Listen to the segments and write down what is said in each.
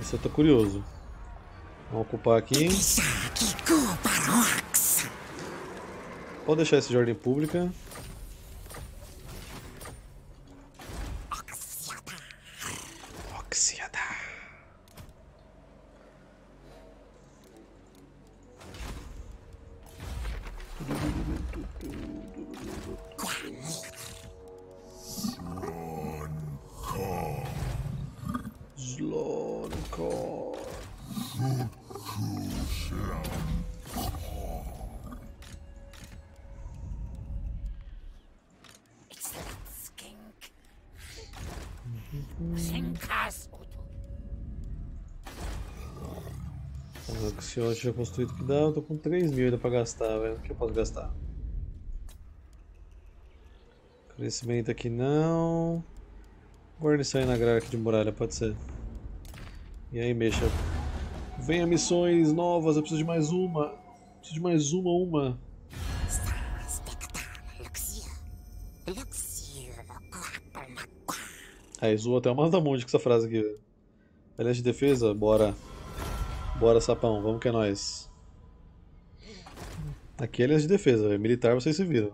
Esse eu tô curioso. Vamos ocupar aqui. Pode deixar esse de ordem pública. Oxiote já construído que dá, eu tô com 3 mil ainda pra gastar, velho. O que eu posso gastar? Crescimento aqui não. Guarnição na agrária aqui de muralha, pode ser. E aí, mexa. Venha missões novas, eu preciso de mais uma. Preciso de mais uma, uma. Aí, zoou até o Mandamonte com essa frase aqui, velho. Aliás de defesa? Bora. Bora, sapão, vamos que é nóis. Aqui é aliás de defesa, militar vocês se viram.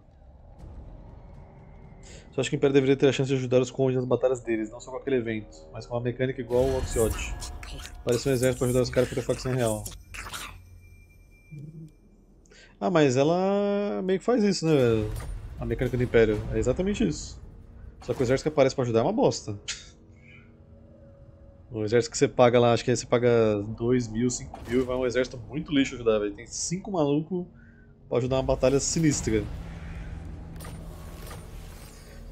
Só acho que o Império deveria ter a chance de ajudar os condes nas batalhas deles, não só com aquele evento, mas com uma mecânica igual ao Oxiote. Parece um exército pra ajudar os caras contra a facção real. Ah, mas ela meio que faz isso, né, velho? A mecânica do Império. É exatamente isso. Só que o exército que aparece pra ajudar é uma bosta. O exército que você paga lá, acho que aí você paga 2 mil, 5 mil, e vai um exército muito lixo ajudar, velho. Tem 5 malucos pra ajudar uma batalha sinistra.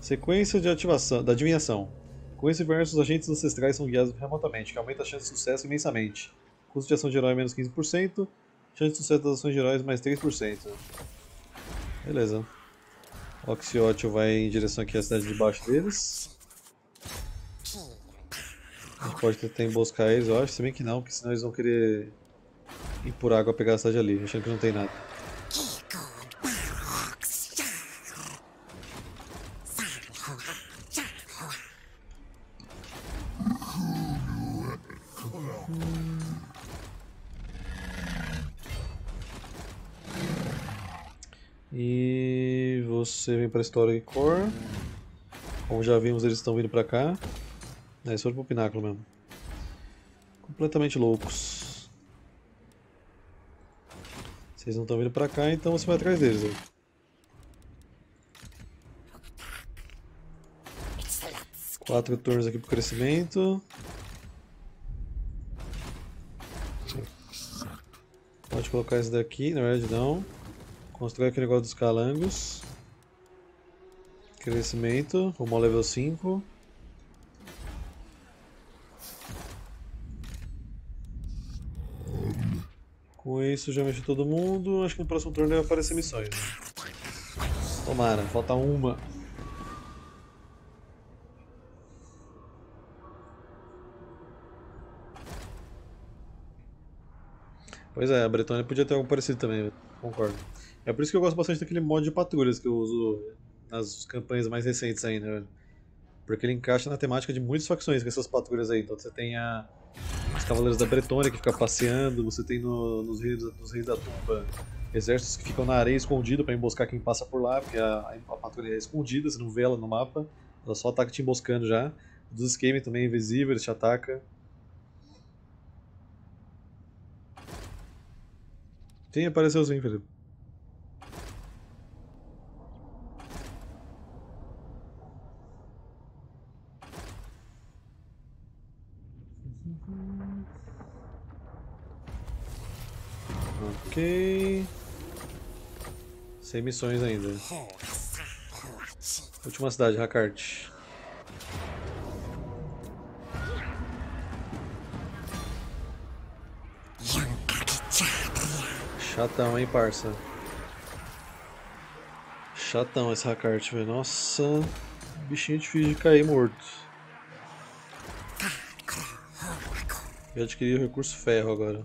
Sequência de ativação, da adivinhação. Com esse verso, os agentes ancestrais são guiados remotamente, que aumenta a chance de sucesso imensamente. Custo de ação de herói menos 15%, chance de sucesso das ações de heróis mais 3%. Beleza. Oxiote vai em direção aqui à cidade de baixo deles. Pode tentar emboscar eles, eu acho, se bem que não, porque senão eles vão querer ir por água pegar a cidade ali, achando que não tem nada. E você vem para Core. Como já vimos, eles estão vindo para cá. É, eles foram pro pináculo mesmo. Completamente loucos. Vocês não estão vindo pra cá, então você vai atrás deles. aí. Quatro turnos aqui pro crescimento. Pode colocar esse daqui, na verdade não. Constrói aquele negócio dos calangos. Crescimento, rumo ao level 5. Isso já mexi todo mundo. Acho que no próximo turno vai aparecer missões. Né? Tomara, falta uma. Pois é, a Bretônia podia ter algo parecido também, concordo. É por isso que eu gosto bastante daquele mod de patrulhas que eu uso nas campanhas mais recentes ainda. Porque ele encaixa na temática de muitas facções com essas patrulhas aí. Então você tem a, os Cavaleiros da Bretônia que ficam passeando, você tem no- nos, reis, nos Reis da Tumba exércitos que ficam na areia escondido pra emboscar quem passa por lá, porque a, a patrulha é escondida, você não vê ela no mapa, ela só ataca te emboscando já. Dos Skaven também é invisível, eles te atacam. Sim, apareceu sim, Felipe. Ok. Sem missões ainda. Última cidade, Hakart. Chatão, hein, parça? Chatão esse Hakart, velho. Nossa, bichinho difícil de cair morto. Eu adquiri o recurso ferro agora.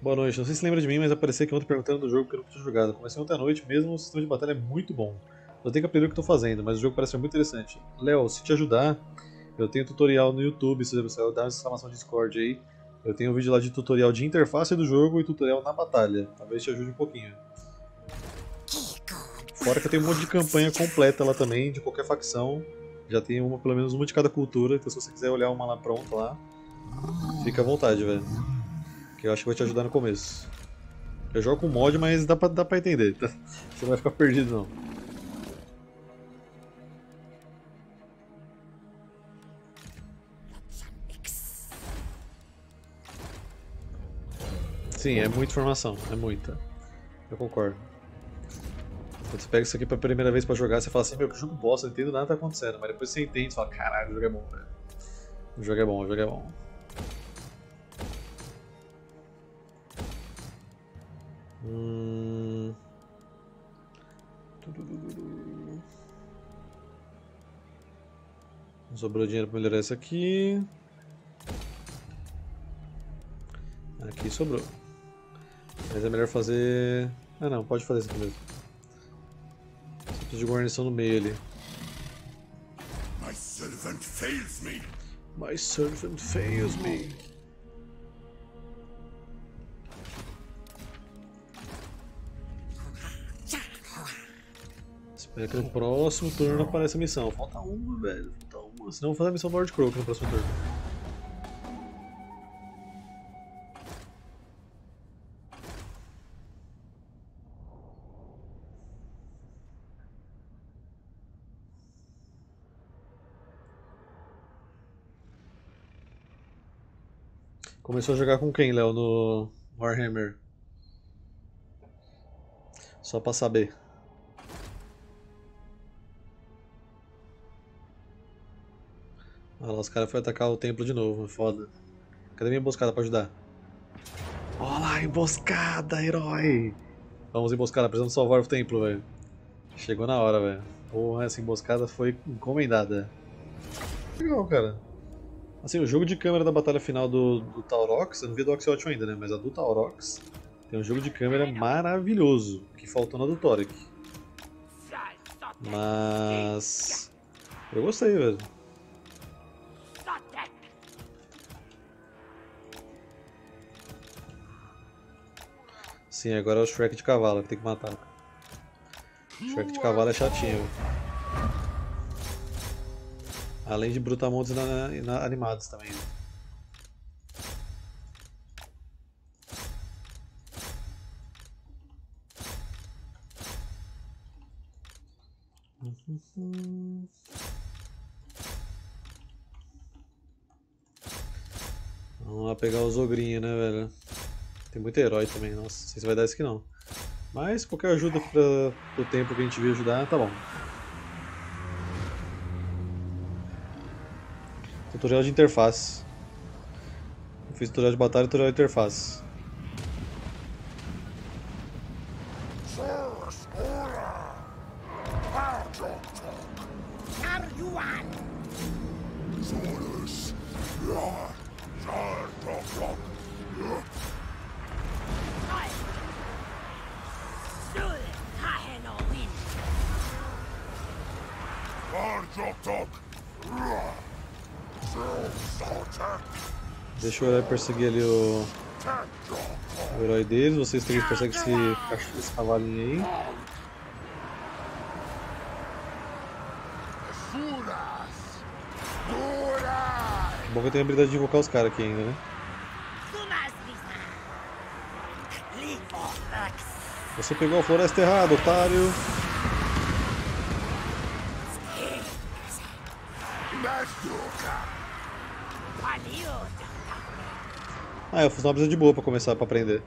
Boa noite, não sei se lembra de mim, mas apareci aqui ontem perguntando do jogo que eu nunca tinha jogado. Comecei ontem à noite mesmo, o sistema de batalha é muito bom. Eu tenho que aprender o que estou fazendo, mas o jogo parece muito interessante. Léo, se te ajudar, Eu tenho tutorial no YouTube, se você dar uma exclamação Discord aí. Eu tenho um vídeo lá de tutorial de interface do jogo e tutorial na batalha. Talvez te ajude um pouquinho. Fora que eu tenho um monte de campanha completa lá também, de qualquer facção. Já tem uma, pelo menos uma de cada cultura, então se você quiser olhar uma lá pronta lá, fica à vontade, velho. Que eu acho que vai te ajudar no começo. Eu jogo com mod, mas dá pra, dá pra entender. Tá? Você não vai ficar perdido não. Sim, é muita informação, é muita. Eu concordo. Quando você pega isso aqui pela primeira vez pra jogar, você fala assim, meu, que jogo bosta, não entendo nada que tá acontecendo. Mas depois você entende e fala, caralho, o jogo é bom, velho. O jogo é bom, o jogo é bom. Sobrou dinheiro pra melhorar isso aqui. Aqui sobrou. Mas é melhor fazer... Ah não, pode fazer isso aqui mesmo. Só de guarnição no meio ali. My servant fails me. My servant fails me. Espera que no próximo turno apareça a missão. Falta uma, velho. Senão vou fazer a missão Lord Croak no próximo turno. Começou a jogar com quem, Léo, no Warhammer? Só pra saber. Olha lá, os caras foram atacar o templo de novo, é foda. Cadê minha emboscada pra ajudar? Olha lá, emboscada, herói! Vamos emboscada, precisamos salvar o templo, velho. Chegou na hora, velho. Porra, essa emboscada foi encomendada. Legal, cara. Assim, o jogo de câmera da batalha final do, do Taurox, eu não vi do Oxyotron ainda, né? Mas a do Taurox tem um jogo de câmera maravilhoso, que faltou na do Toric. Mas... Eu gostei, velho. Sim, agora é o Shrek de cavalo que tem que matar. Shrek de cavalo é chatinho. Além de brutamontes na, na, animados também. Né? Vamos lá pegar os ogrinhos, né, velho? Tem muito herói também, nossa, não sei se vai dar isso aqui não. Mas qualquer ajuda para o tempo que a gente viu ajudar, tá bom. Tutorial de interface. Eu fiz tutorial de batalha e tutorial de interface. Perseguir ali o, o herói deles, vocês três perseguem esse, esse cavalinho aí. Bom que eu tenho a habilidade de invocar os caras aqui ainda, né? Você pegou a floresta errada, otário! Ah, eu fiz uma brisa de boa pra começar pra aprender.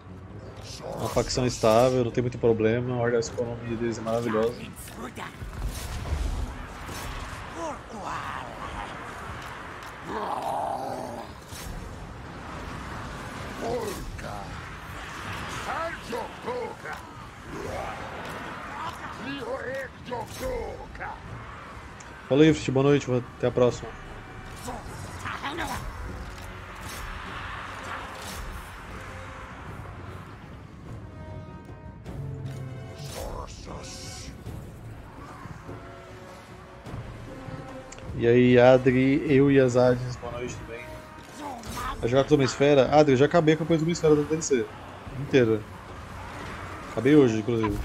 Uma facção estável, não tem muito problema, a ordem de economia deles é maravilhosa. Ift, boa noite, até a próxima. E aí, Adri, eu e as Adins, boa noite também. Vai jogar com uma esfera? Adri, eu já acabei com a de uma esfera da DLC. Inteira. Acabei hoje, inclusive.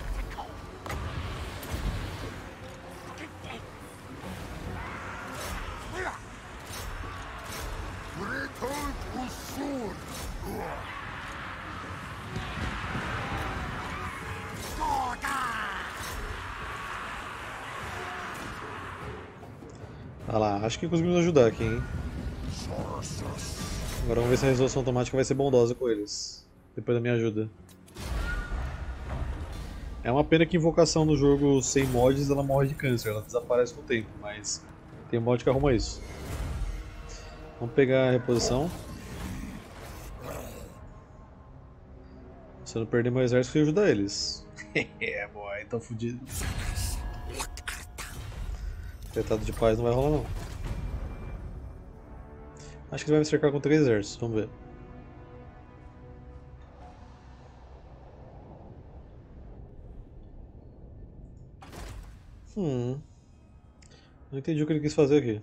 Acho que conseguimos ajudar aqui, hein? Agora vamos ver se a resolução automática vai ser bondosa com eles. Depois da minha ajuda. É uma pena que invocação no jogo sem mods ela morre de câncer, ela desaparece com o tempo, mas tem um mod que arruma isso. Vamos pegar a reposição. Se eu não perder meu exército, eu ajudar eles. é, boy, tão fudido. Tratado de paz não vai rolar não. Acho que ele vai me cercar com três exércitos, vamos ver. Hum. Não entendi o que ele quis fazer aqui.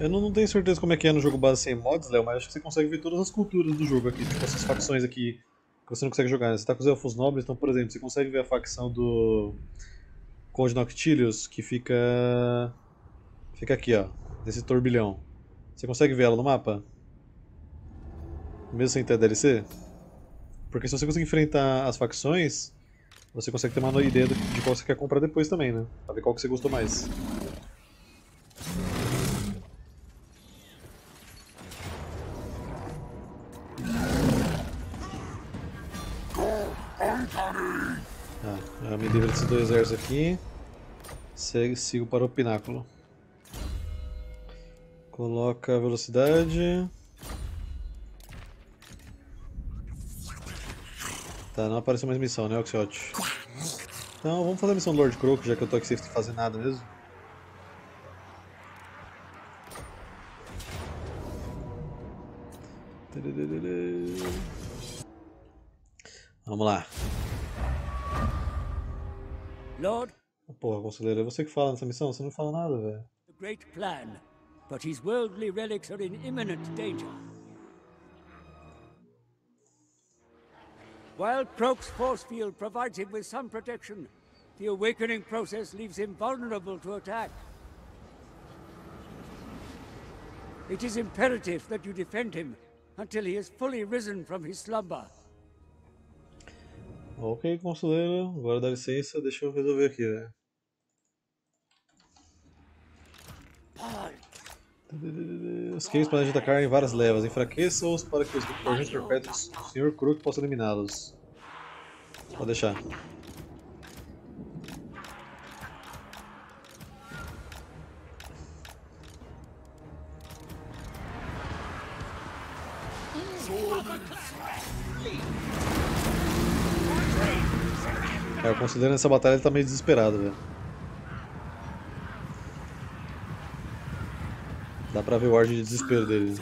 Eu não, não tenho certeza como é que é no jogo base sem mods, Léo, mas acho que você consegue ver todas as culturas do jogo aqui, tipo essas facções aqui que você não consegue jogar. Né? Você tá com os elfos nobres, então, por exemplo, você consegue ver a facção do Conde Noctilius, que fica fica aqui, ó, nesse turbilhão. Você consegue ver ela no mapa? Mesmo sem ter DLC? Porque se você conseguir enfrentar as facções, você consegue ter uma ideia de qual você quer comprar depois também, né? Pra ver qual que você gostou mais. Exércitos aqui. Segue, sigo para o pináculo. Coloca a velocidade. Tá, não apareceu mais missão, né, Oxyot? Então vamos fazer a missão do Lord Croco, já que eu tô aqui sem fazer nada mesmo. Vamos lá. Lord, Porra, conselheiro, é você que fala nessa missão? Você não fala nada, velho. a great plan, but his worldly relics are in imminent danger. While Croak's force field provides him with some protection, the awakening process leaves him vulnerable to attack. It is imperative that you defend him until he has fully risen from his slumber. Ok, conselheiro, agora dá licença, deixa eu resolver aqui, velho. Os Kings podem atacar em várias levas, enfraqueça-os para que os agentes perpétuos do Sr. Crook possam eliminá-los. Pode deixar. Cara, considerando essa batalha, ele tá meio desesperado, velho. Dá pra ver o ar de desespero dele.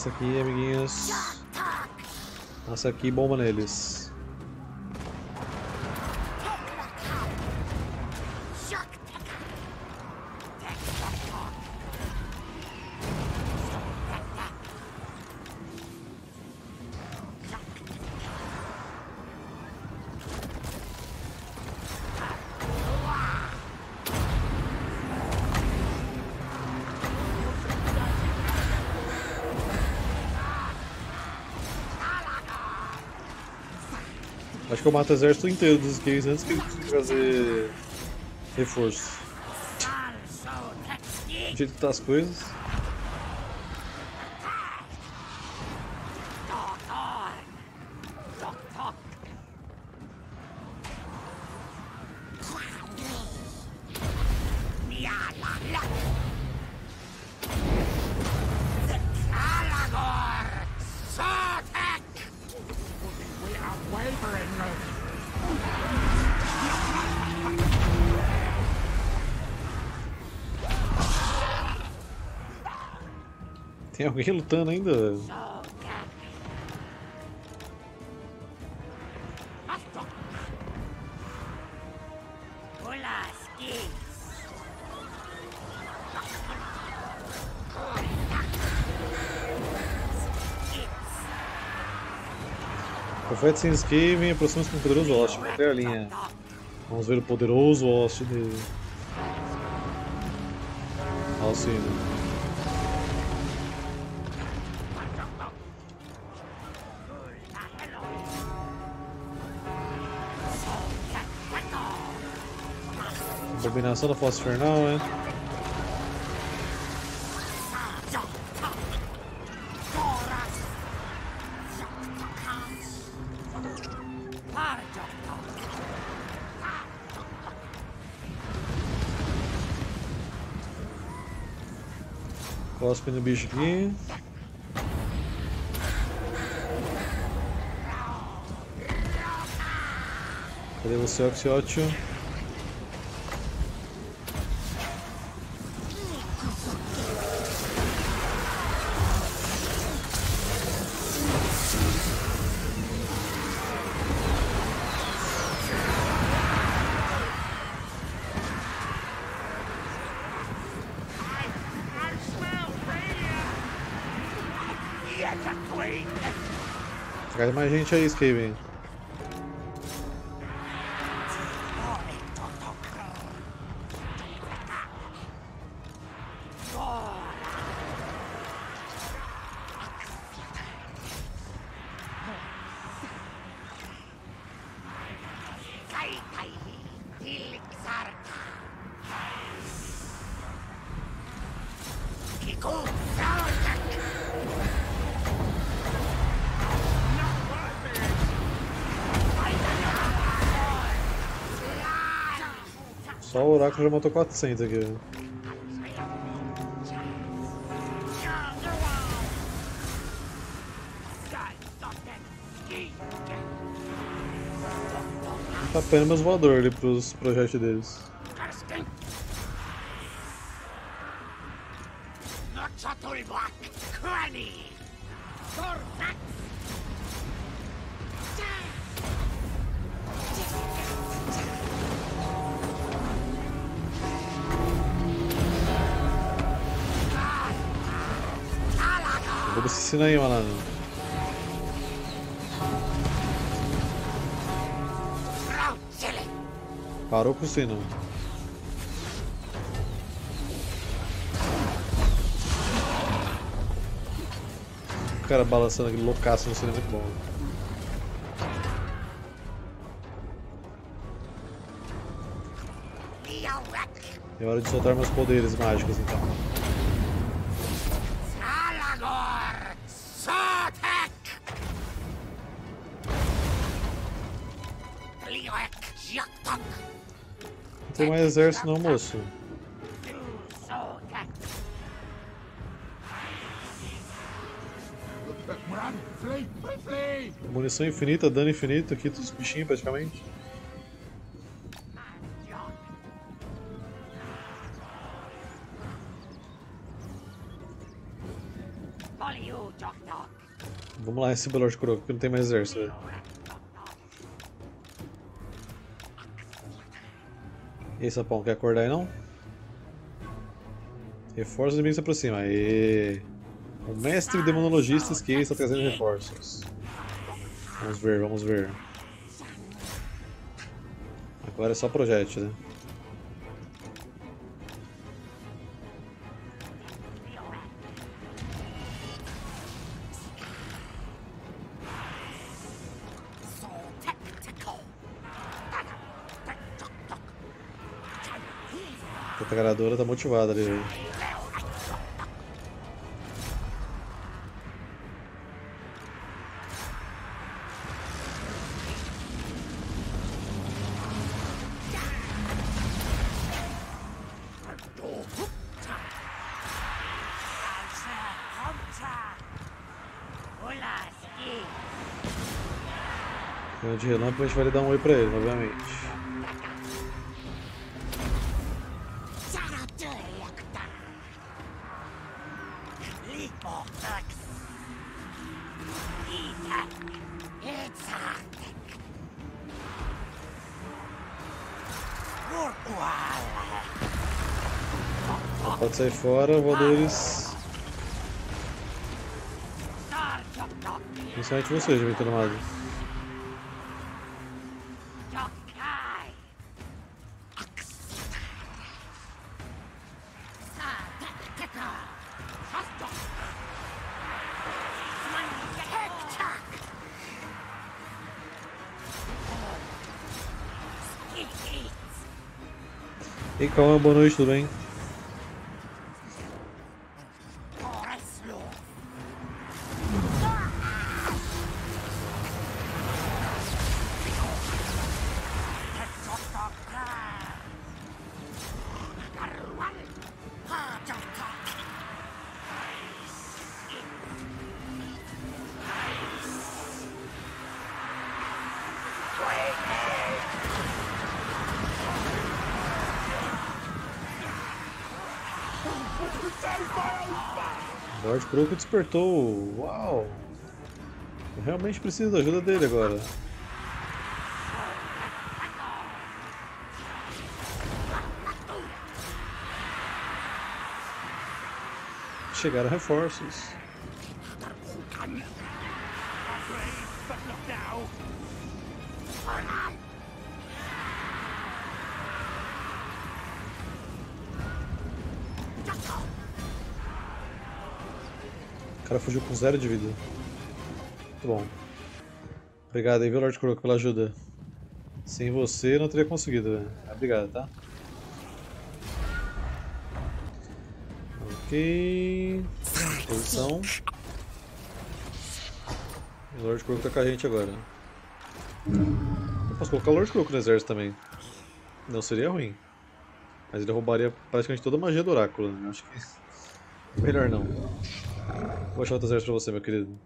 Passa aqui, amiguinhos. Passa aqui bomba neles. Acho que eu mato o exército inteiro dos gays antes que ele consiga trazer reforço. Do jeito que tá as coisas. Alguém lutando ainda? Profeta sem Skaven aproxima-se com o poderoso Host. Até a linha. Vamos ver o poderoso Host dele. Alcino. Combinação da Fossa Infernal, hein? Cospe no bicho aqui. Cadê você, Oxiotio? Mais gente aí, Skaven. Kai Só o Oráculo já matou 400 aqui. Tá pena meus voador ali pros projetos deles. Parou com o sino. O cara balançando aquele loucaço no sino é muito bom. É hora de soltar meus poderes mágicos então. Tem mais exército não, moço. Munição infinita, dano infinito aqui, todos os bichinhos praticamente. Vamos lá, esse Belor de Kuroko, porque não tem mais exército. velho. E aí, Sapão, quer acordar aí não? Reforços inimigos se aproximam. Aê! O mestre demonologista que está trazendo reforços. Vamos ver, vamos ver. Agora é só projétil, né? A tralhadora tá motivada ali. Ganhou de relâmpago, a gente vai dar um oi pra ele, obviamente. Pode sair fora, voadores. Principalmente você, Jimmy Nomado. Calma, boa noite, tudo bem? Croco despertou. Uau! Eu realmente preciso da ajuda dele agora. Chegaram reforços. Cara fugiu com zero de vida. Muito bom. Obrigado aí, viu, Lord Croco, pela ajuda. Sem você não teria conseguido. velho. Obrigado, tá? Ok. Posição. O Lord Croco tá com a gente agora. Eu posso colocar o Lord Croco no exército também. Não seria ruim. Mas ele roubaria praticamente toda a magia do oráculo. Né? Acho que. Melhor não. Achar outro exército pra você, meu querido.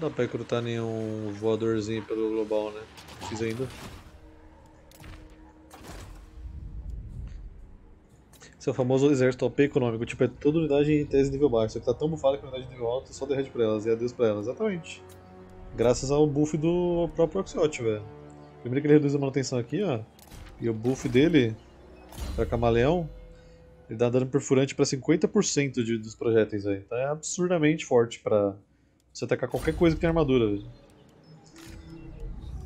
Não dá pra recrutar nenhum voadorzinho pelo global, né? Fiz ainda. Esse é o famoso exército OP econômico, tipo, é toda unidade em tese nível baixo, só que tá tão bufado que a unidade de nível alto só derrete pra elas, e adeus pra elas, exatamente. Graças ao buff do próprio Oxyot, velho. Primeiro que ele reduz a manutenção aqui, ó, e o buff dele, pra camaleão, ele dá dano perfurante pra 50% de, dos projéteis, velho. Então é absurdamente forte pra você atacar qualquer coisa que tem armadura, velho.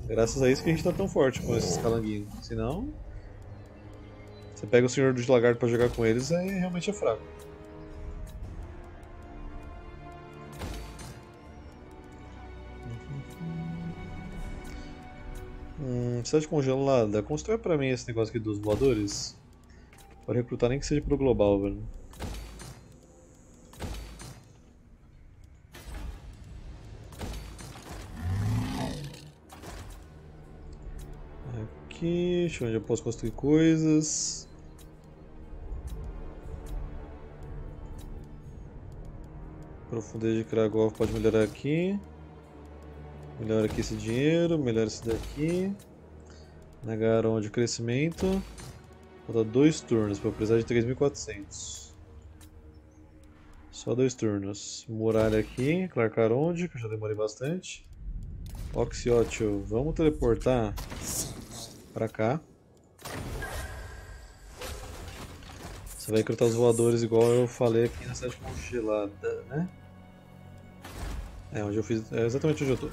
Graças a isso que a gente tá tão forte com esses calanguinhos. Senão, você pega o Senhor dos Lagartos pra jogar com eles, aí realmente é fraco. Hum, cidade congelada. Constrói pra mim esse negócio aqui dos voadores. Pode recrutar nem que seja pro global, velho. Aqui, deixa eu onde eu posso construir coisas. Profundeza de Kragov pode melhorar aqui. Melhora aqui esse dinheiro, melhora esse daqui. Negaram de crescimento. Falta dois turnos para precisar de 3.400. Só dois turnos. Muralha aqui, Clarkaronde, que eu já demorei bastante. Oxiótio, vamos teleportar pra cá. Você vai recrutar os voadores igual eu falei aqui na cidade congelada, né? É, onde eu fiz. É exatamente onde eu tô.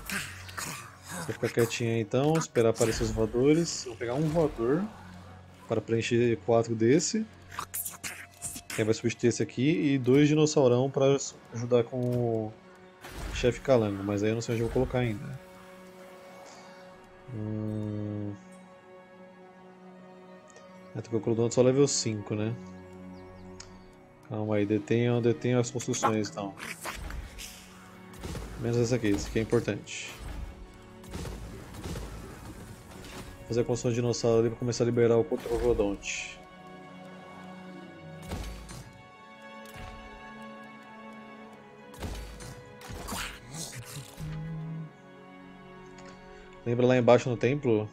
Você ficar quietinho aí então, esperar aparecer os voadores. Vou pegar um voador para preencher quatro desse. Que vai substituir esse aqui. E dois dinossaurão para ajudar com o chefe calango. Mas aí eu não sei onde eu vou colocar ainda. Hum... É, tô colocando só level 5, né? Calma aí, detenham, detenham as construções então. Menos essa aqui, esse aqui é importante. Fazer a construção de dinossauro ali para começar a liberar o Controrodonte. Lembra lá embaixo no templo?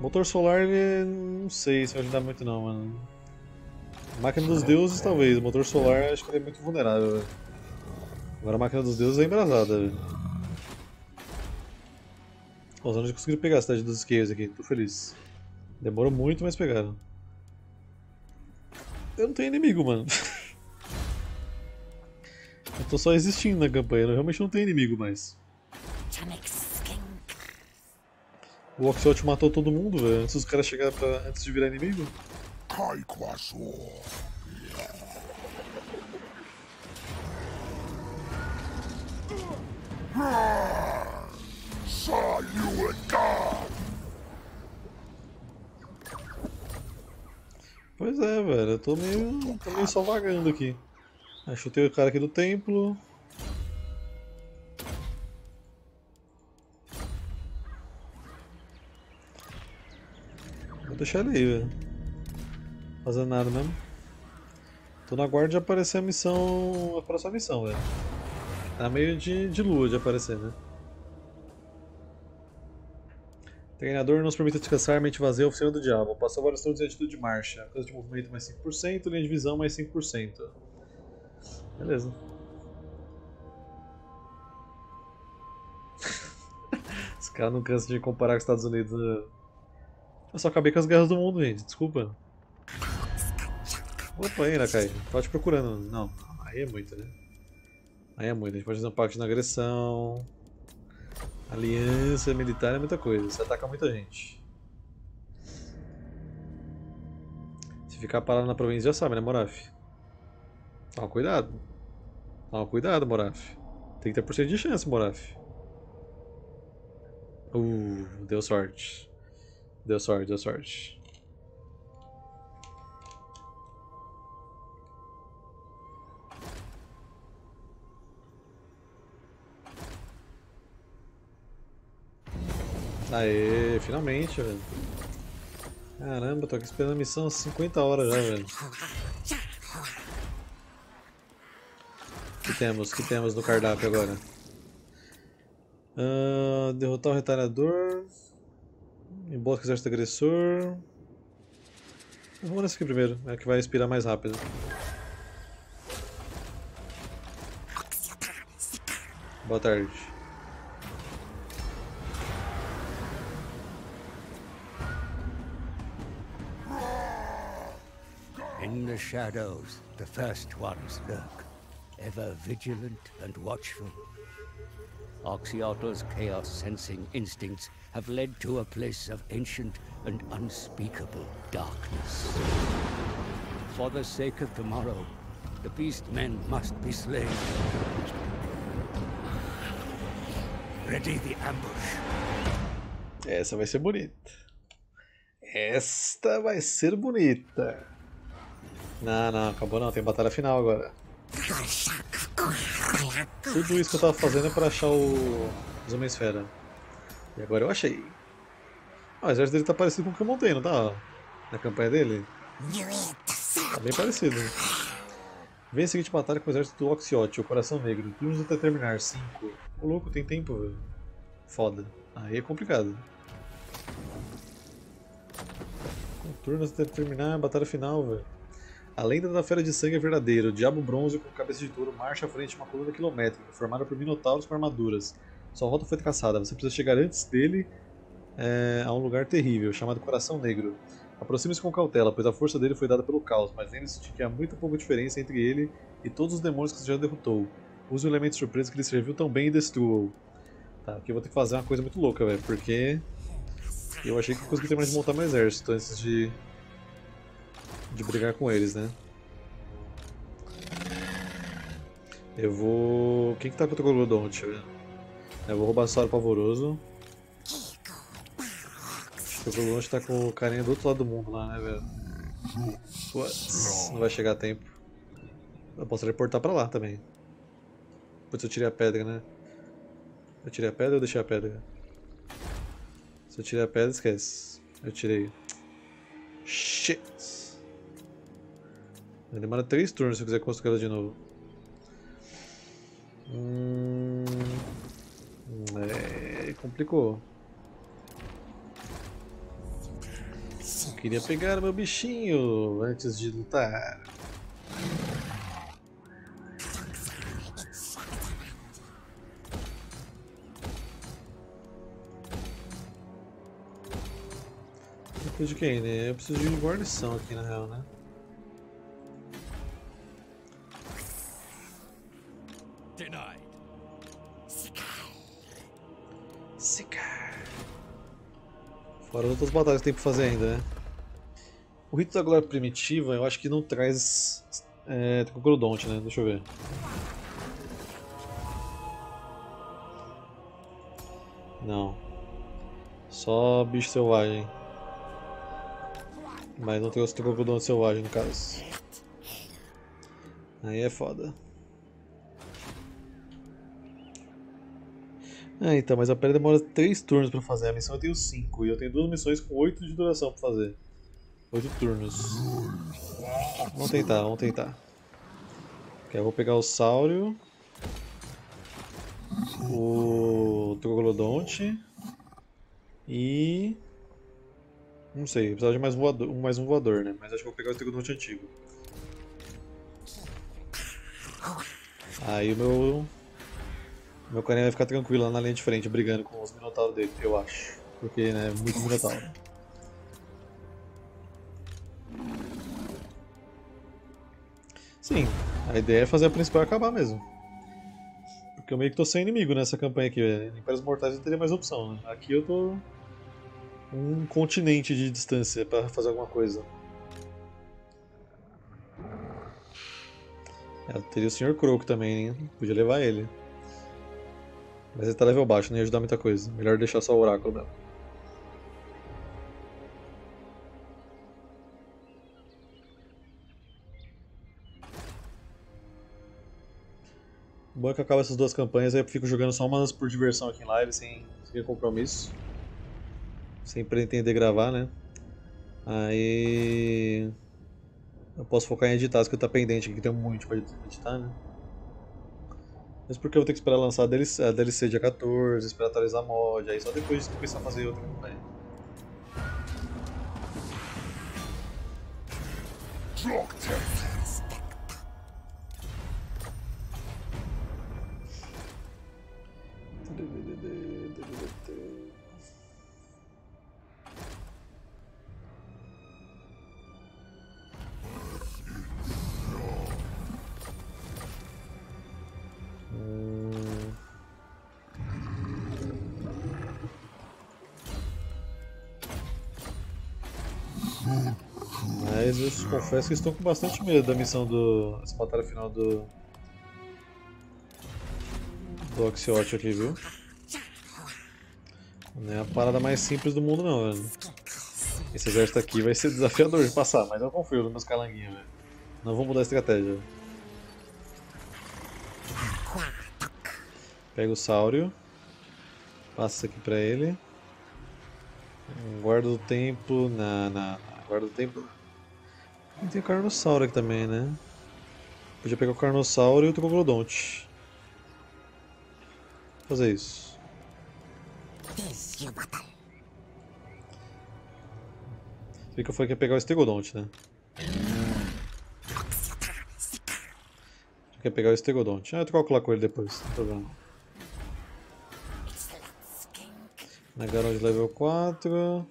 Motor solar, ele não sei se vai ajudar muito não, mano. Máquina dos deuses, talvez. Motor solar, acho que ele é muito vulnerável. Agora a máquina dos deuses é embrasada, velho. Os anos conseguiram pegar a cidade dos isqueiros aqui, tô feliz. Demorou muito, mas pegaram. Eu não tenho inimigo, mano. Eu tô só existindo na campanha, eu realmente não tenho inimigo mais. O Oxyot matou todo mundo, velho, antes dos caras chegarem pra. antes de virar inimigo. Kai Kwaso. Saluta. Pois é, velho, eu tô meio. tô meio só vagando aqui. Aí chutei o cara aqui do templo. Vou deixar ele aí, velho. Fazendo nada mesmo. Tô na guarda de aparecer a missão. a próxima missão, velho. Tá meio de, de lua de aparecer, né? Treinador nos permite descansar, mente vazia, oficina do diabo. Passou vários turnos em atitude de marcha. Coisa de movimento mais 5%, linha de visão mais 5%. Beleza. Os caras não cansam de comparar com os Estados Unidos. né? Eu só acabei com as guerras do mundo, gente. Desculpa. Opa, aí, Nakai. Tava te procurando. Não, aí é muito, né? Aí é muito. A gente pode fazer um pacto de agressão. Aliança militar é muita coisa. Você ataca muita gente. Se ficar parado na província já sabe, né, Moraf? Toma cuidado. Toma cuidado, Moraf. 30% de chance, Moraf. Uh, deu sorte. Deu sorte, deu sorte. Aê, finalmente, velho. Caramba, tô aqui esperando a missão há 50 horas já, velho. O que temos? O que temos no cardápio agora? Ah, derrotar o retalhador. Embosca o exército agressor. Vamos nessa aqui primeiro, é a que vai expirar mais rápido. Boa tarde. Shadows, the first ones lurk, ever vigilant and watchful. Oxyotl's chaos sensing instincts have led to a place of ancient and unspeakable darkness. For the sake of tomorrow, the beast men must be slain. Ready the ambush. Essa vai ser bonita. Esta vai ser bonita. Não, não, acabou não, tem batalha final agora. Tudo isso que eu tava fazendo é pra achar o Zuma Esfera. E agora eu achei. Ah, o exército dele tá parecido com o que eu montei, não tá? Na campanha dele? Tá bem parecido. Vem a seguinte batalha com o exército do Oxiote, o Coração Negro. Turnos até terminar, 5. Ô louco, tem tempo, velho. Foda. Aí é complicado. Com turnos até terminar, batalha final, velho. A lenda da Fera de Sangue é verdadeira. O Diabo Bronze com cabeça de touro marcha à frente de uma coluna quilométrica, formada por minotauros com armaduras. Sua rota foi traçada. Você precisa chegar antes dele é, a um lugar terrível, chamado Coração Negro. Aproxime-se com cautela, pois a força dele foi dada pelo caos, mas lembre-se de que há muito pouca diferença entre ele e todos os demônios que você já derrotou. Use o elemento surpresa que lhe serviu tão bem e destrua-o. Tá, aqui eu vou ter que fazer uma coisa muito louca, velho, porque eu achei que eu consegui terminar de montar meu exército antes de de brigar com eles, né? Eu vou... Quem que tá com o Troglodonte? Eu vou roubar Sora Pavoroso. O Troglodonte tá com o carinha do outro lado do mundo lá, né, velho? Não vai chegar a tempo. Eu posso teleportar pra lá também. Putz, eu tirei a pedra, né? Eu tirei a pedra ou eu deixei a pedra? Se eu tirei a pedra, esquece. Eu tirei. Shit! Demora 3 turnos se eu quiser construir ela de novo. Hum, é, complicou. Eu queria pegar meu bichinho antes de lutar. Depois de quem, né? Eu preciso de guarnição aqui na real, né? Fora as outras batalhas que tem pra fazer ainda, né? O rito da glória primitiva eu acho que não traz é, Crocodonte, né? Deixa eu ver. Não. Só bicho selvagem. Mas não trouxe Crocodonte selvagem no caso. Aí é foda. É, então, mas a pele demora 3 turnos pra fazer. A missão eu tenho 5 e eu tenho duas missões com 8 de duração pra fazer. 8 turnos. Vamos tentar, vamos tentar. Ok, eu vou pegar o Saurio. O Troglodonte. E. Não sei, precisava de mais, voador, mais um voador, né? Mas acho que vou pegar o Troglodonte antigo. Aí o meu. Meu carinha vai ficar tranquilo lá na linha de frente, brigando com os minotauros dele, eu acho. Porque, né, muito minotauro. Sim, a ideia é fazer a principal acabar mesmo. Porque eu meio que tô sem inimigo nessa campanha aqui. Em Impérios Mortais eu teria mais opção, né? Aqui eu tô. Um continente de distância pra fazer alguma coisa. É, teria o Sr. Croco também, hein? Podia levar ele. Mas ele tá level baixo, não ia ajudar muita coisa. Melhor deixar só o oráculo mesmo. O bom é que acaba essas duas campanhas, aí eu fico jogando só umas por diversão aqui em live, sem, sem compromisso. Sem pretender gravar, né? Aí. Eu posso focar em editar, as que tá pendente aqui, que tem monte pra editar, né? Mas porque eu vou ter que esperar lançar a DLC, a DLC dia 14, esperar atualizar a mod, aí só depois disso que começar a fazer outra campanha. Drop. Mas eu confesso que estou com bastante medo da missão do. essa batalha final do. do Oxyot aqui, viu? Não é a parada mais simples do mundo não, velho. Esse exército aqui vai ser desafiador de passar, mas eu confio nos meus calanguinhos, velho. Não vou mudar a estratégia. Pega o Saurio. Passa aqui pra ele. Guarda o tempo. Na, na, guarda o tempo. E tem o Carnossauro aqui também, né? Podia pegar o Carnossauro e o Troglodonte. Vou fazer isso. Se que eu que ia pegar o Stegodonte, né? Quer pegar o Stegodonte. Ah, eu troco lá com ele depois, não tem problema. De level 4.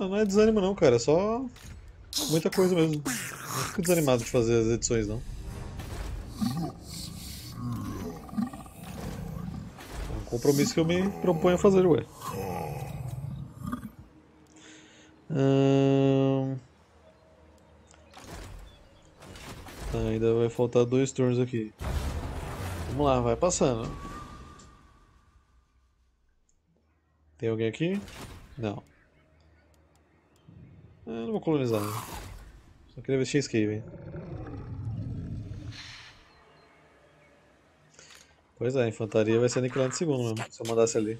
Não, não é desânimo não, cara, é só muita coisa mesmo. Não fico desanimado de fazer as edições não. É um compromisso que eu me proponho a fazer, ué. Ahn, tá, ainda vai faltar dois turnos aqui. Vamos lá, vai passando. Tem alguém aqui? Não. Vou colonizar. Só queria ver se tinha escape. Pois é, a infantaria vai ser aniquilada em segundo mesmo, se eu mandasse ali.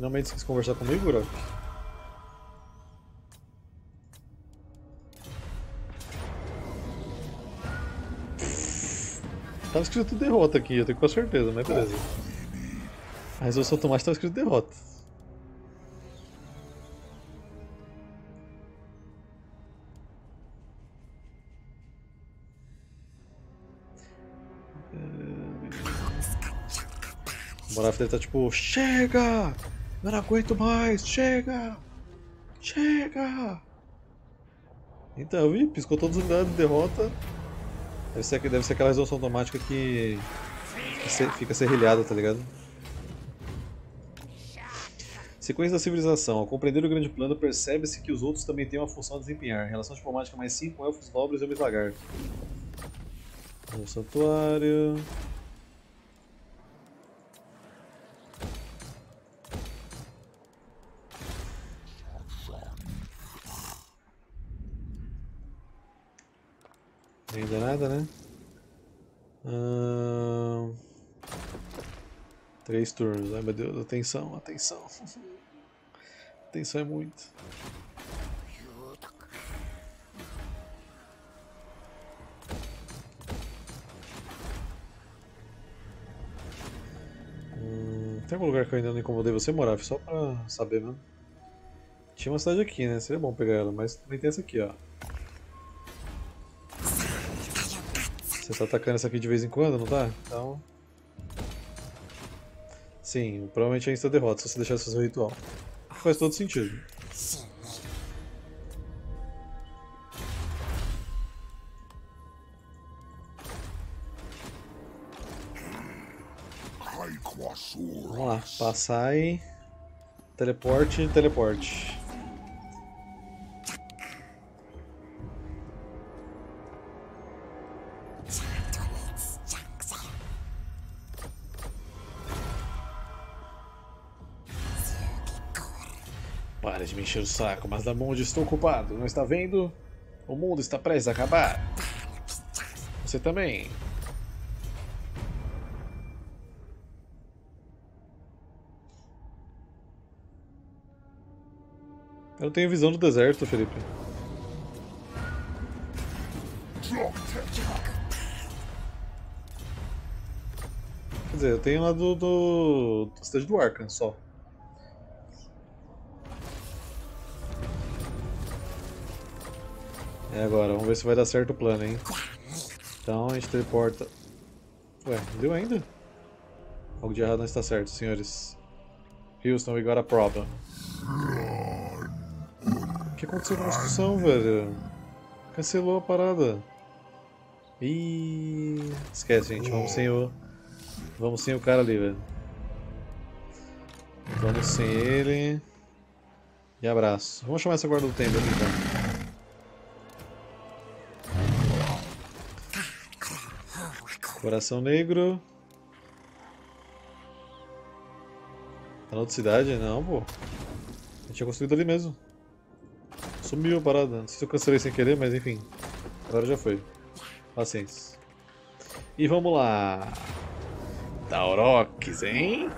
Finalmente você quis conversar comigo, Urok? Tava escrito derrota aqui, eu tenho com certeza, mas beleza. A resolução automática tava escrito derrota. O Moraf deve estar tipo, chega! Eu não aguento mais, chega! Chega! Então, eu vi, piscou todas as unidades de derrota. Deve ser, deve ser aquela resolução automática que fica, serrilhada, tá ligado? Sequência da civilização. Ao compreender o grande plano, percebe-se que os outros também têm uma função a desempenhar. Relação diplomática mais 5, elfos nobres e homens lagarto. O santuário. Ainda nada, né? Ahn, Três turnos. Ai meu Deus, atenção, atenção. Atenção é muito. Hum, tem algum lugar que eu ainda não incomodei você, Moraf? Só pra saber mesmo. Tinha uma cidade aqui, né? Seria bom pegar ela, mas também tem essa aqui, ó. Você tá atacando essa aqui de vez em quando, não tá? Então. Sim, provavelmente é insta derrota se você deixar fazer o ritual. Faz todo sentido. Vamos lá, passar e. Teleporte, teleporte. Encher o saco, mas da onde estou ocupado, não está vendo? O mundo está prestes a acabar. Você também. Eu não tenho visão do deserto, Felipe. Quer dizer, eu tenho lá do, do, da cidade do Arkham só. É agora, vamos ver se vai dar certo o plano, hein? Então a gente teleporta. Ué, deu ainda? Algo de errado não está certo, senhores. Houston, we got a problem. O que aconteceu com a construção, velho? Cancelou a parada. Ih, esquece, gente. Vamos sem o. Vamos sem o cara ali, velho. Vamos sem ele. E abraço. Vamos chamar essa guarda do tempo aqui então. Coração Negro. Tá na outra cidade? Não, pô. Eu tinha construído ali mesmo. Sumiu a parada. Não sei se eu cancelei sem querer, mas enfim. Agora já foi. Paciência. E vamos lá. Taurox, hein?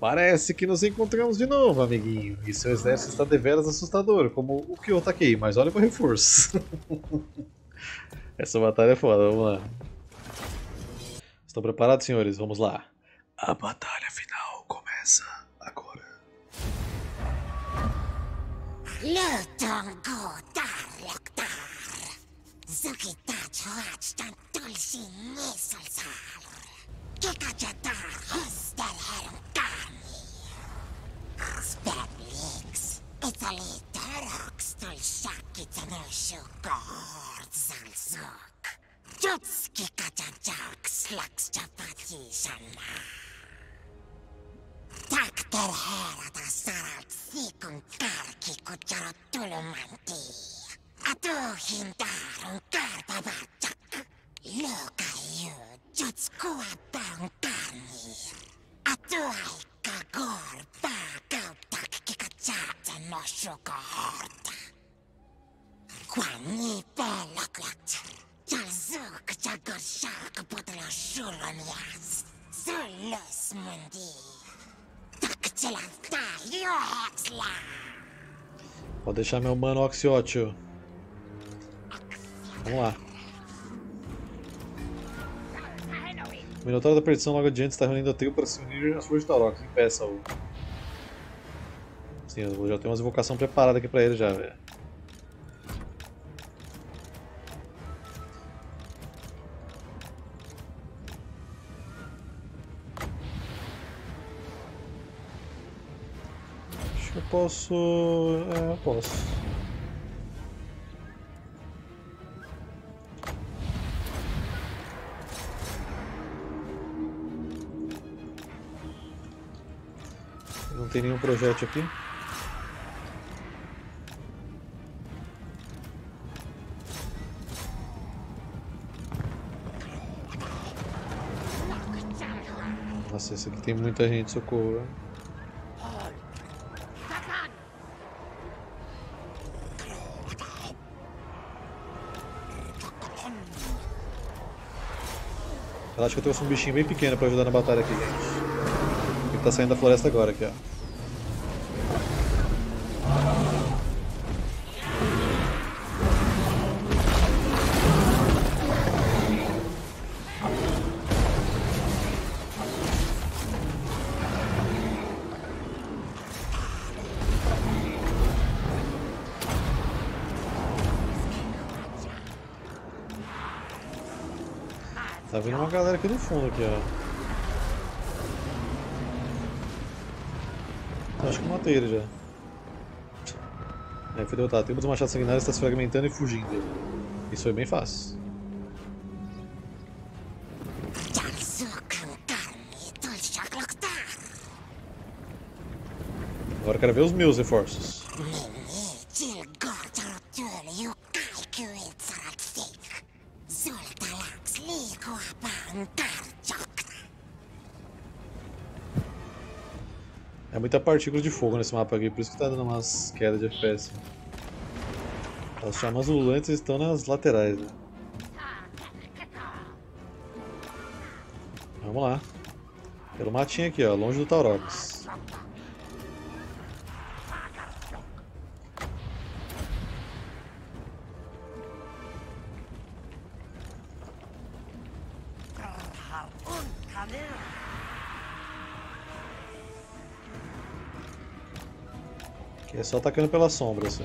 Parece que nos encontramos de novo, amiguinho. E seu exército está deveras assustador, como o que eu taquei, mas olha o reforço. Essa batalha é foda, vamos lá. Estão preparados, senhores? Vamos lá. A batalha final começa agora. Herukani. Spädlings. Italiter tulshakitsanushu gord. Ludzki slaksczapatni szala. Tak terhera ta saralt sikun karki kucharotulumanti. A tu hindarun karpavaccak. Lokaiu jutskua paun karni. A tu aika gor vaakauttak kikatsaatsa nosuko horta. Kwani pelaklat. Shulon yas. Sullus mundi. Taktilanta yohetsla. Pode deixar meu mano Oxiótio. Vamos lá. O Minotauro da Perdição logo adiante está reunindo a tribo para se unir às forças de Taurox. Impeça o. Sim, eu já tenho umas invocação preparada aqui pra ele já, velho. Posso. É, posso. Não tem nenhum projétil aqui. Nossa, esse aqui tem muita gente, socorro. velho. Eu acho que eu trouxe um bichinho bem pequeno pra ajudar na batalha aqui, gente. Ele tá saindo da floresta agora aqui, ó. Tá vindo uma galera aqui do fundo aqui, ó. Acho que matei ele já. É, foi derrotado. Tribo dos Machados Sanguinários está se fragmentando e fugindo. Isso foi bem fácil. Agora eu quero ver os meus reforços. Muita partícula de fogo nesse mapa aqui, por isso que tá dando umas quedas de FPS. As chamas ululantes estão nas laterais, né? Vamos lá. Pelo matinho aqui, ó, longe do Taurox. Só atacando pela sombra, assim.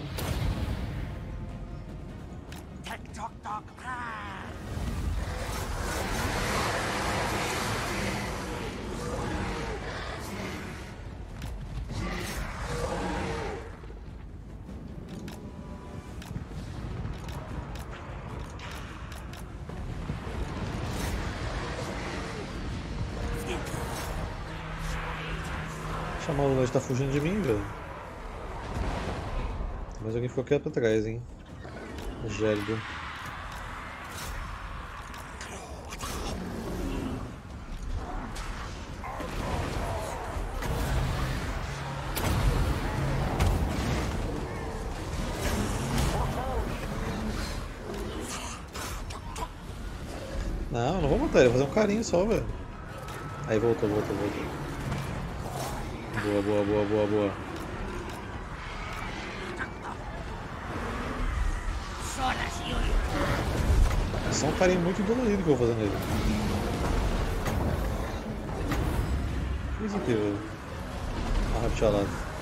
Chamar o Lante tá fugindo de quieto pra trás, hein? Gélido. Não, não vou matar ele, vou fazer um carinho só, velho. Aí voltou, voltou, voltou. Boa, boa, boa, boa, boa. É um carinho muito dolorido que eu vou fazer nele. Isso aqui, velho? Uma rabichalada. O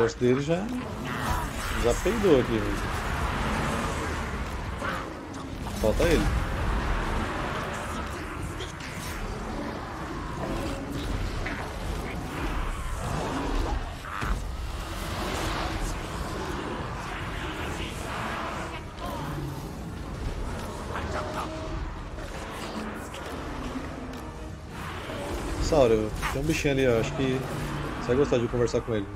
exército dele já, já peidou aqui. Falta ele. Sauro, tem um bichinho ali, ó. acho que você vai gostar de conversar com ele.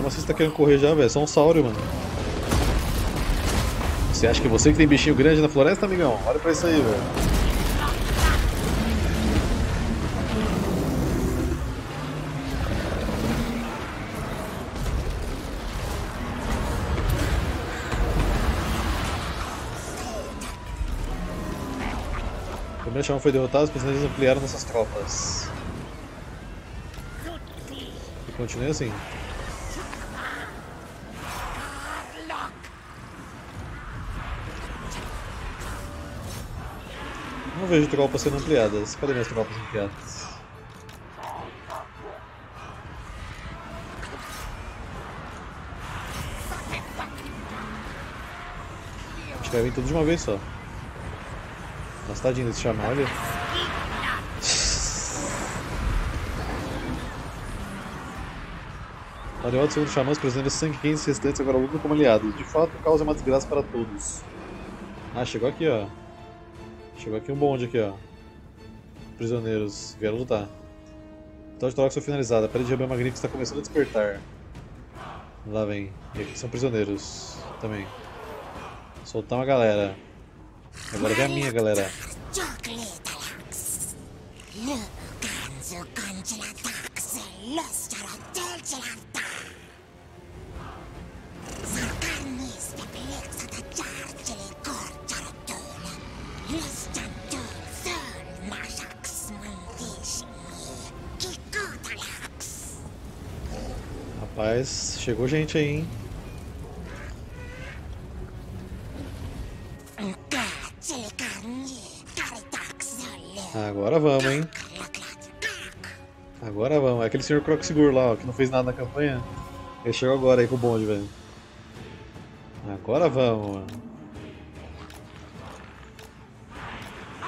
Como assim você tá querendo correr já, velho? É só um Saurio, mano. Você acha que você que tem bichinho grande na floresta, amigão? Olha pra isso aí, velho. O primeiro chama foi derrotado, os personagens ampliaram nossas tropas. E continue assim. Não vejo tropas sendo ampliadas. Cadê minhas tropas ampliadas? Acho que vai vir tudo de uma vez só. Nossa, tadinho desse chamar, olha. Aliado segundo Xamã, os prisioneiros sangue quentes restantes agora lutam como aliados. De fato, causa uma desgraça para todos. Ah, chegou aqui, ó. Chegou aqui um bonde aqui, ó. Prisioneiros, vieram lutar. Então de Torax foi finalizada. A pele de rebelião magnífica está começando a despertar. Lá vem. E aqui são prisioneiros também. Soltar uma galera. Agora vem a minha galera. Rapaz, chegou gente aí, hein? Agora vamos, hein? Agora vamos. É aquele senhor Croxigur lá, ó, que não fez nada na campanha. Ele chegou agora aí com o bonde, velho. Agora vamos, mano.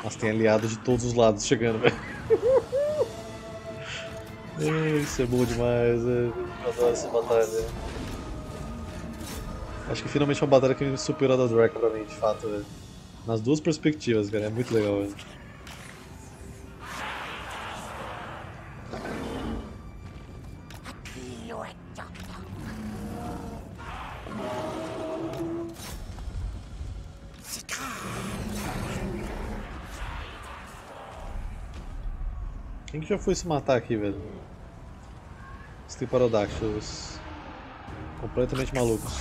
Nossa, tem aliado de todos os lados chegando, velho. Isso é bom demais, velho. Eu adoro essa batalha. Acho que finalmente é uma batalha que me superou a da Draco pra mim, de fato, velho. Nas duas perspectivas, cara. É muito legal, velho. Já foi se matar aqui, velho? Os Triparodactyls. Completamente malucos.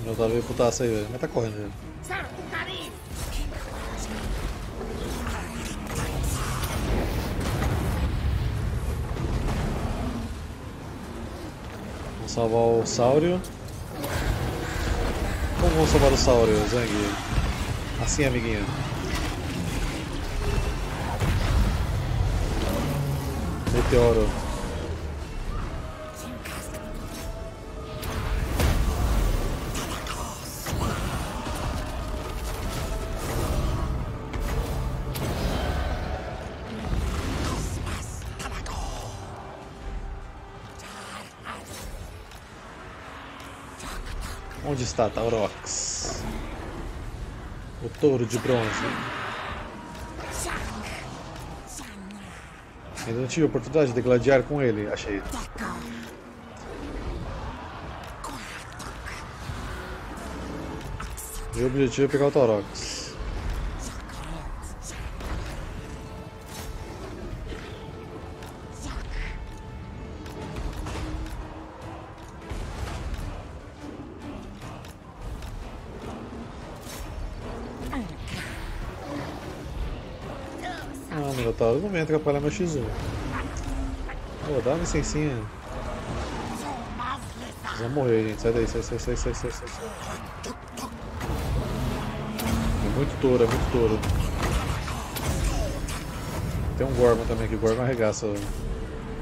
Minotauro veio putaça aí, velho. Mas tá correndo, velho. Salvar o Saurio. Como vamos salvar o Saurio, Zang? Assim, amiguinho. Meteoro. Onde está Taurox? O touro de bronze. Ainda não tive a oportunidade de gladiar com ele, achei. Meu objetivo é pegar o Taurox. X1. Pô, dá uma licencinha. Vão morrer, gente. Sai daí, sai, sai, sai, sai, sai, sai. É muito touro, é muito touro. Tem um Gorgon também aqui, o Gorgon arregaça o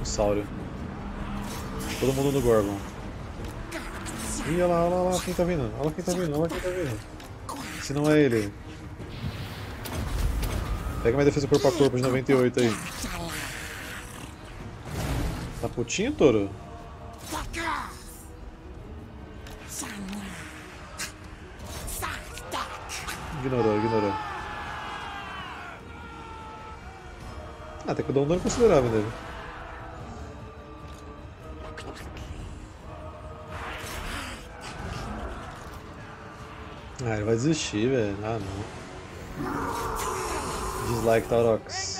Saurio. Todo mundo no Gorgon. Ih, olha lá, olha lá, quem tá vindo. Olha quem tá vindo, olha quem tá vindo. Se não é ele. Pega minha defesa corpo a corpo de 98 aí. Putinho, touro? Ignorou, ignorou. Ah, até que eu dou um dano considerável nele. Ah, ele vai desistir, velho. Ah, não. Dislike Taurox.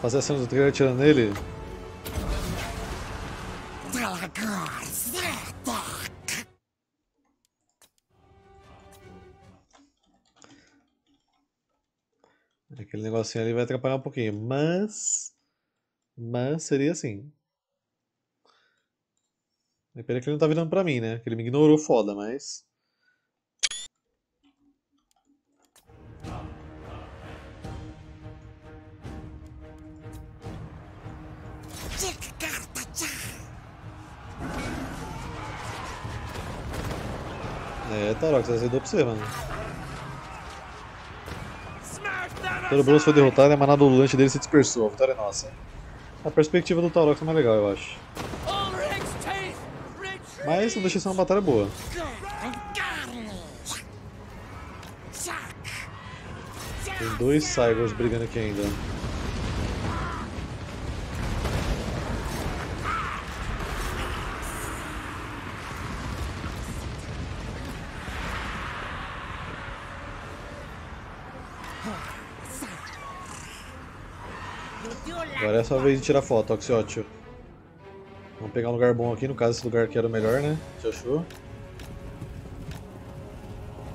Fazer a cena do trailer atirando nele? Aquele negocinho ali vai atrapalhar um pouquinho, mas. Mas seria assim. Pena que ele não tá virando pra mim, né? Que ele me ignorou foda, mas. É, Tarox, essa eu dou pra você, mano. Bros foi derrotado e a manada ululante dele se dispersou. A vitória é nossa. A perspectiva do Taurox é mais legal, eu acho. Mas não deixa de ser uma batalha boa. Tem dois Cygors brigando aqui ainda. Agora é a sua vez de tirar foto, Oxyotio. Vamos pegar um lugar bom aqui, no caso esse lugar aqui era o melhor, né? Você achou?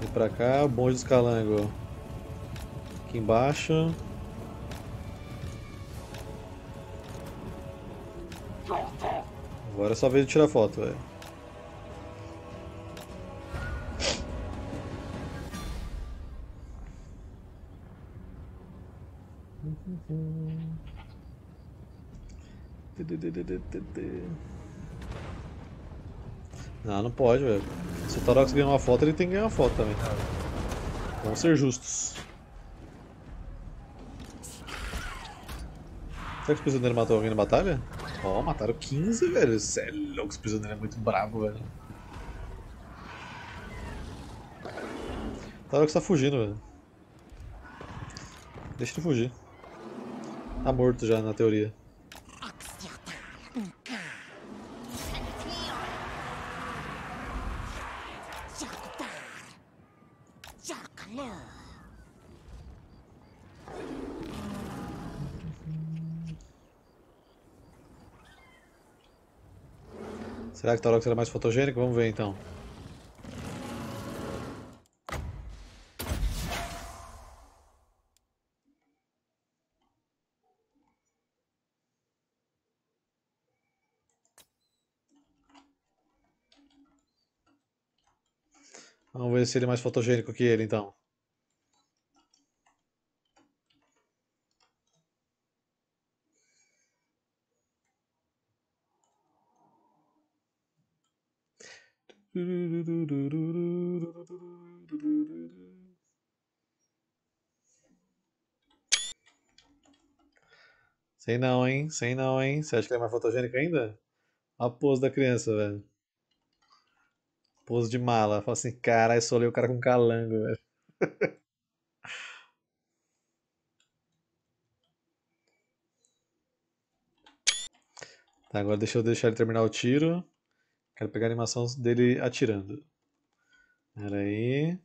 Vem pra cá, o bonde dos calango. Aqui embaixo. Agora é só vez de tirar foto, velho. Não, não pode, velho. Se o Tarox ganhar uma foto, ele tem que ganhar uma foto também. Vamos ser justos. Será que os prisioneiros matou alguém na batalha? Ó, mataram 15, velho. Cê é louco, os prisioneiros é muito bravo, velho. O Tarox tá fugindo, velho. Deixa ele fugir. Tá morto já, na teoria. Será que o Tarox era mais fotogênico? Vamos ver então. Vamos ver se ele é mais fotogênico que ele então. Sei não, hein? Sei não, hein? Você acha que ele é mais fotogênico ainda? A pose da criança, velho. Pose de mala. Fala assim, caralho, solei o cara com calango, velho. Tá, agora deixa eu deixar ele terminar o tiro. Quero pegar a animação dele atirando. Pera aí.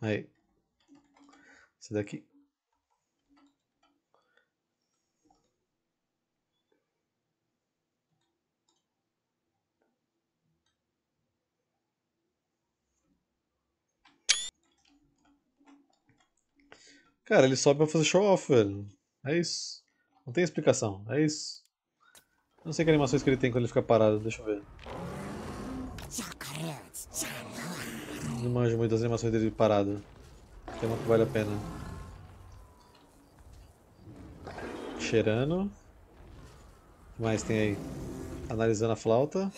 Aí. Esse daqui. Cara, ele sobe pra fazer show off, velho. É isso. Não tem explicação, é isso. Não sei que animações que ele tem quando ele fica parado, deixa eu ver. Não manjo muito das animações dele parado. Tem uma que vale a pena. Cheirando. O que mais tem aí? Analisando a flauta.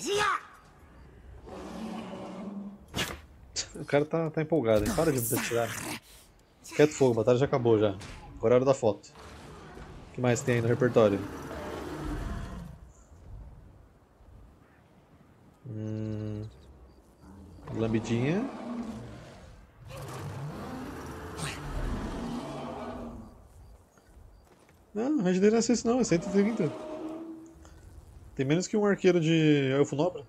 O cara tá, tá empolgado, hein? Para de me tirar. Quieto fogo, a batalha já acabou já. É hora da foto. O que mais tem aí no repertório? Lambidinha. Não, o range dele é esse não, é 130. Tem menos que um arqueiro de elfo nobre.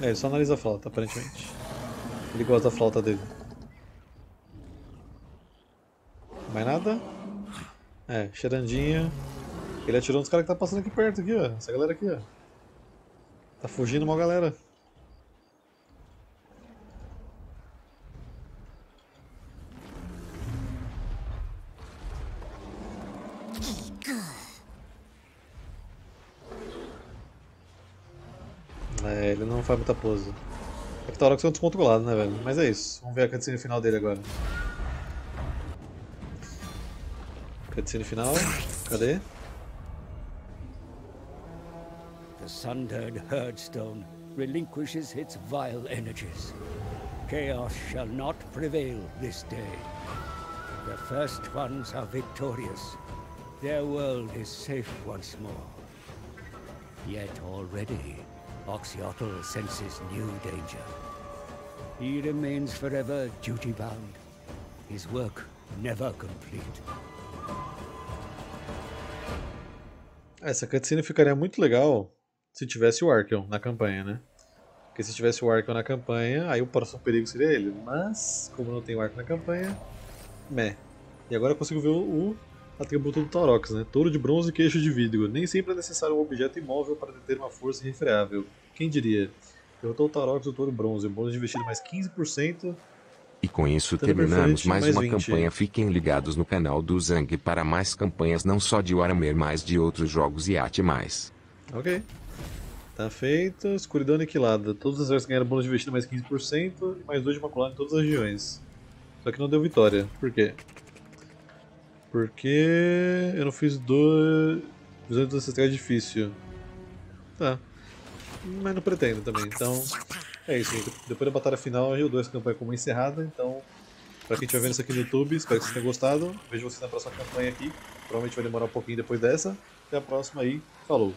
É, ele só analisa a flauta, aparentemente. Ele gosta da flauta dele. Mais nada? É, cheirandinha. Ele atirou nos caras que tá passando aqui perto, aqui, ó. Essa galera aqui, ó. Tá fugindo uma galera. É, ele não faz muita pose. É que Taurox é um descontrolado, né, velho? Mas é isso. Vamos ver a cutscene final dele agora. Cutscene final. Cadê? The sundered Herdstone relinquishes its vile energies. Chaos shall not prevail this day. The first ones are victorious. Their world is safe once more. Yet already, Oxyotl senses new danger. He remains forever duty-bound. His work never complete. Ah, essa cutscene ficaria muito legal se tivesse o Archeon na campanha, né? Porque se tivesse o Archeon na campanha, aí o próximo perigo seria ele. Mas, como não tem o Archeon na campanha, meh. E agora eu consigo ver o, o atributo do Taurox, né? Touro de bronze e queixo de vidro. Nem sempre é necessário um objeto imóvel para deter uma força irrefreável. Quem diria? Derrotou o Taurox do Touro Bronze, bônus de investido mais 15%. E com isso terminamos mais mais uma 20. campanha. Fiquem ligados no canal do Zang para mais campanhas não só de Warhammer, mas de outros jogos e arte mais. Ok. Tá feito. Escuridão aniquilada. Todos os exércitos ganharam bônus de investido mais 15% e mais 2 de maculado em todas as regiões. Só que não deu vitória. Por quê? Porque eu não fiz do... visões dos ancestrais difícil. Tá. Mas não pretendo também, então... É isso, gente. Depois da batalha final eu dou essa campanha como encerrada, então... Pra quem estiver vendo isso aqui no YouTube, espero que vocês tenham gostado. Vejo vocês na próxima campanha aqui. Provavelmente vai demorar um pouquinho depois dessa. Até a próxima aí. Falou!